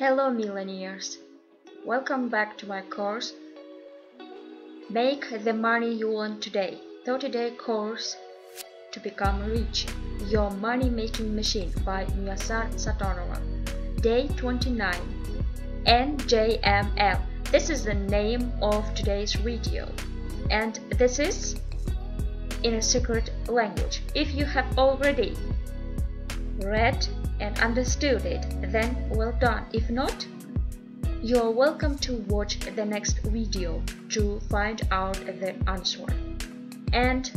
Hello millionaires, welcome back to my course Make the money you want today. 30 day course to become rich. Your money making machine by Miyasa Satonova Day 29 NJML This is the name of today's video. And this is in a secret language. If you have already read and understood it, then well done. If not, you are welcome to watch the next video to find out the answer. And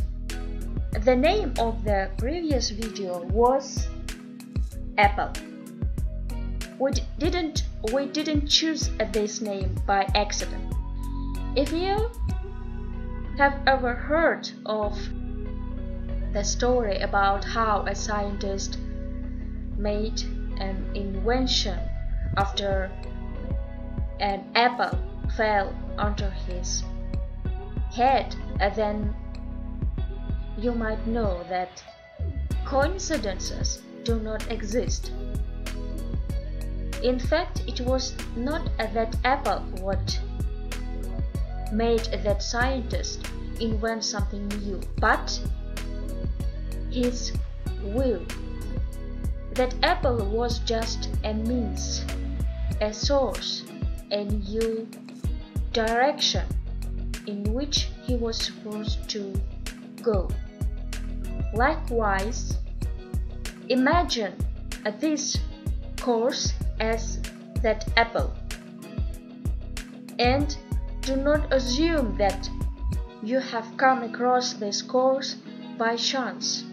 the name of the previous video was Apple. We didn't we didn't choose this name by accident. If you have ever heard of the story about how a scientist made an invention after an apple fell onto his head, then you might know that coincidences do not exist. In fact, it was not that apple what made that scientist invent something new, but his will that apple was just a means, a source, a new direction in which he was supposed to go. Likewise, imagine this course as that apple and do not assume that you have come across this course by chance.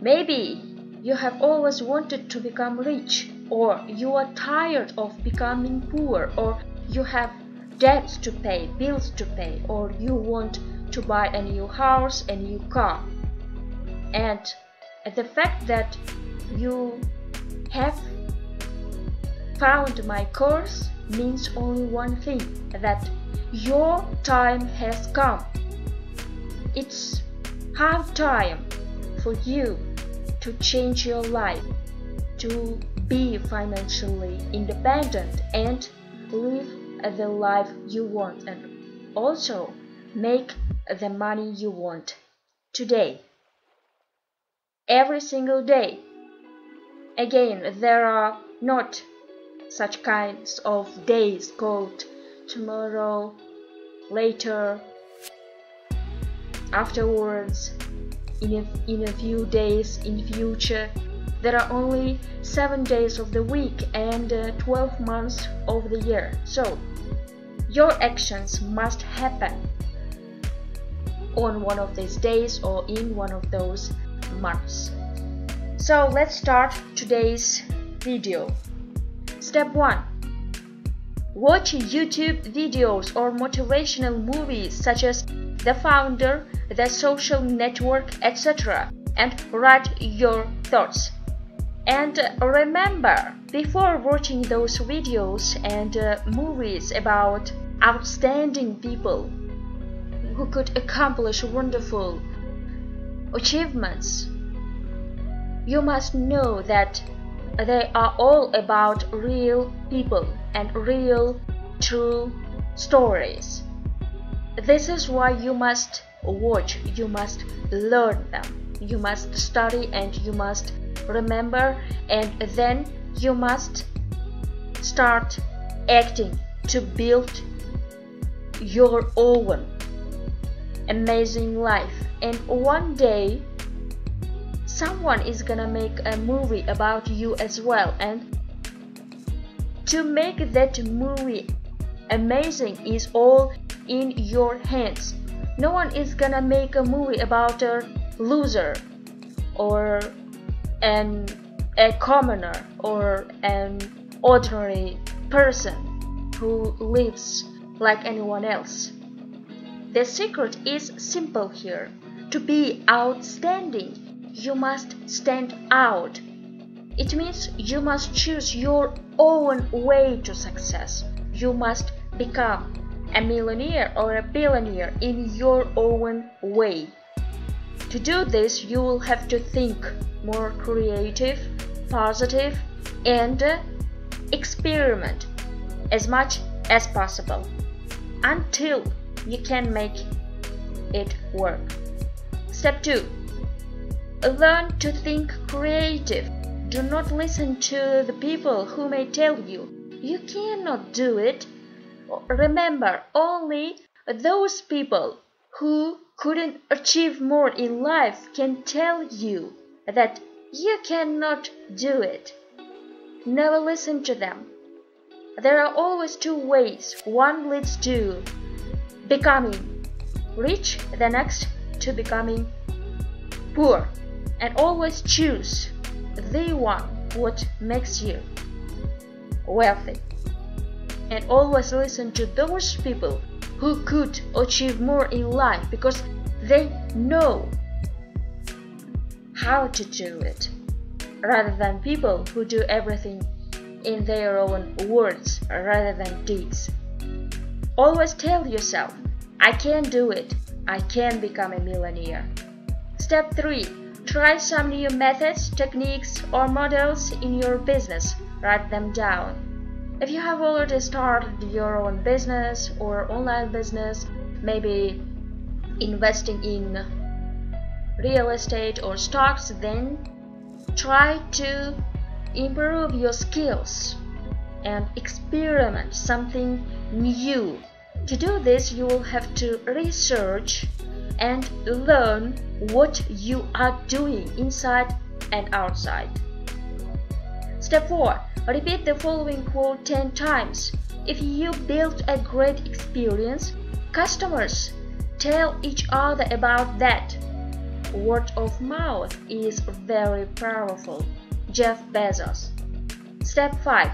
Maybe you have always wanted to become rich, or you are tired of becoming poor, or you have debts to pay, bills to pay, or you want to buy a new house, a new car. And the fact that you have found my course means only one thing that your time has come. It's high time for you to change your life, to be financially independent and live the life you want and also make the money you want today. Every single day. Again, there are not such kinds of days called tomorrow, later, afterwards, in a, in a few days in future. There are only 7 days of the week and uh, 12 months of the year. So, your actions must happen on one of these days or in one of those months. So, let's start today's video. Step 1 Watch YouTube videos or motivational movies such as The Founder, The Social Network, etc. and write your thoughts. And remember, before watching those videos and uh, movies about outstanding people who could accomplish wonderful achievements, you must know that they are all about real people and real, true stories. This is why you must watch, you must learn them, you must study and you must remember, and then you must start acting to build your own amazing life. And one day, someone is gonna make a movie about you as well. And to make that movie amazing is all in your hands. No one is gonna make a movie about a loser or an a commoner or an ordinary person who lives like anyone else. The secret is simple here. To be outstanding you must stand out. It means you must choose your own way to success. You must become a millionaire or a billionaire in your own way. To do this, you will have to think more creative, positive, and experiment as much as possible until you can make it work. Step 2. Learn to think creative. Do not listen to the people who may tell you you cannot do it. Remember, only those people who couldn't achieve more in life can tell you that you cannot do it. Never listen to them. There are always two ways. One leads to becoming rich, the next to becoming poor. And always choose the one what makes you wealthy. And always listen to those people who could achieve more in life because they know how to do it rather than people who do everything in their own words rather than deeds. Always tell yourself, I can do it. I can become a millionaire. Step 3. Try some new methods, techniques, or models in your business. Write them down. If you have already started your own business or online business, maybe investing in real estate or stocks, then try to improve your skills and experiment something new. To do this, you will have to research and learn what you are doing inside and outside. Step 4. Repeat the following quote 10 times. If you build a great experience, customers tell each other about that. Word of mouth is very powerful. Jeff Bezos. Step 5.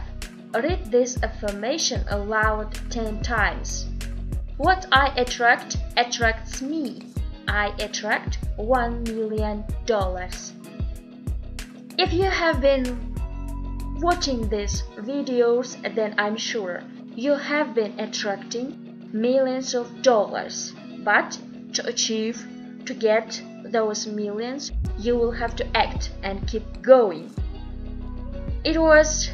Read this affirmation aloud 10 times. What I attract attracts me. I attract $1 million. If you have been watching these videos, then I'm sure you have been attracting millions of dollars. But to achieve, to get those millions, you will have to act and keep going. It was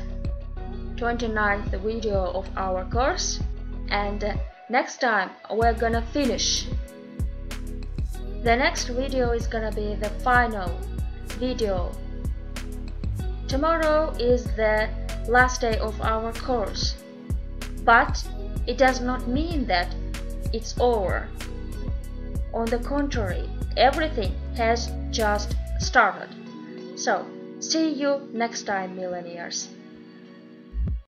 29th video of our course and next time we're gonna finish the next video is gonna be the final video. Tomorrow is the last day of our course but it does not mean that it's over. On the contrary everything has just started. So See you next time, millionaires.